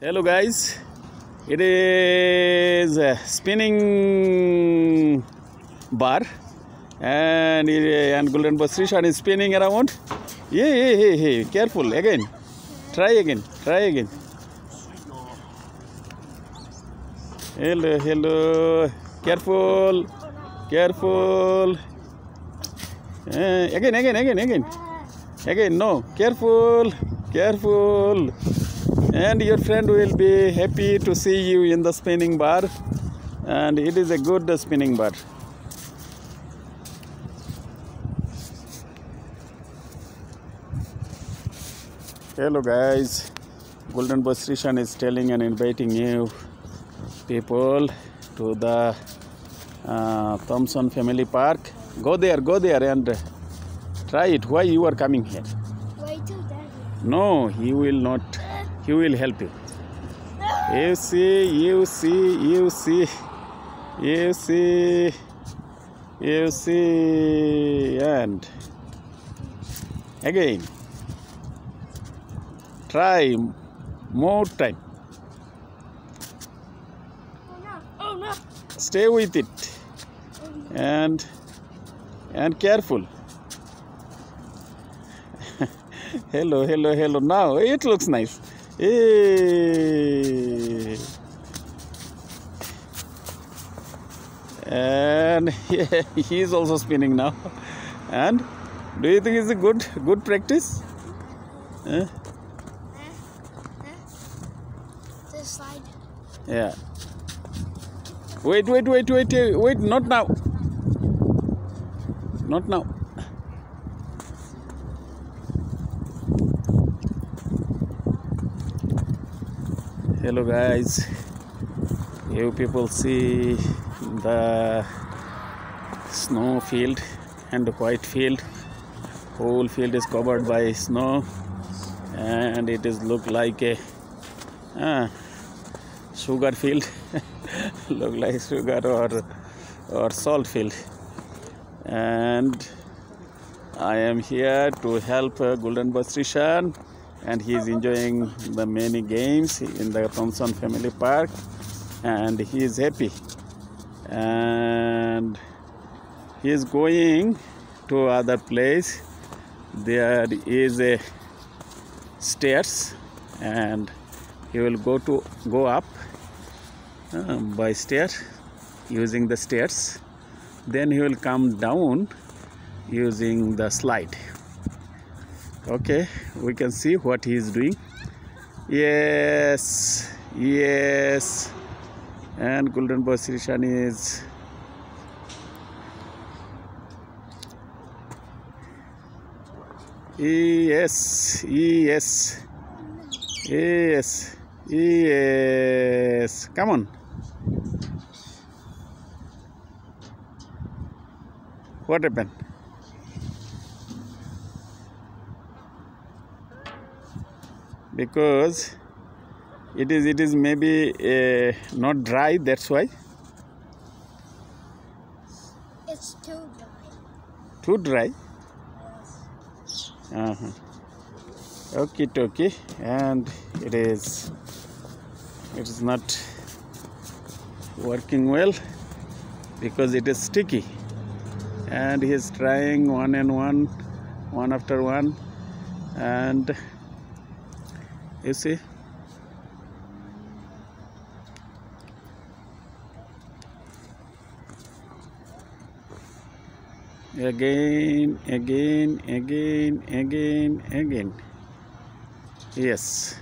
Hello guys, it is a spinning bar and and golden Boy Shreeshan is spinning around. Yeah, yeah, yeah, yeah, careful again. Try again, try again. Hello, hello, careful, careful. Uh, again, again, again, again. Again, no, careful, careful and your friend will be happy to see you in the spinning bar. And it is a good spinning bar. Hello guys. Golden Boy Shreeshan is telling and inviting you people to the uh, thompson family park. Go there go there and try it. Why you are coming here? Wait till daddy. no he will not he will help you. You see you see you see you see you see and again try more time. Stay with it and and careful. Hello hello hello. Now it looks nice Hey. and he is also spinning now. And do you think it's a good good practice? Eh? Slide. yeah. Wait wait wait wait wait not now. Not now hello guys. You people see the snow field and white field. Whole field is covered by snow and it is look like a ah, sugar field. Look like sugar or or salt field. And I am here to help uh, Golden Boy Shreeshan and he is enjoying the many games in the Thompson Family Park and he is happy. And he is going to other place. There is a stairs and he will go to go up uh, by stair using the stairs. Then he will come down using the slide okay we can see what he is doing. Yes yes. And golden boy Shreeshan is yes yes. Yes yes. Come on. What happened because it is it is maybe uh, not dry that's why. It's too dry. too dry? Uh-huh. okay okay and it is it is not working well because it is sticky. And he is trying one and one one after one. And you see? Again again again again again. Yes.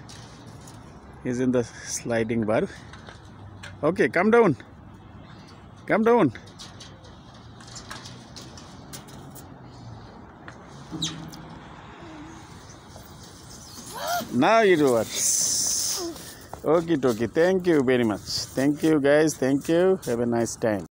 He's in the sliding bar. Okay come down. Come down now it works okay okay. Thank you very much. Thank you guys. Thank you. Have a nice time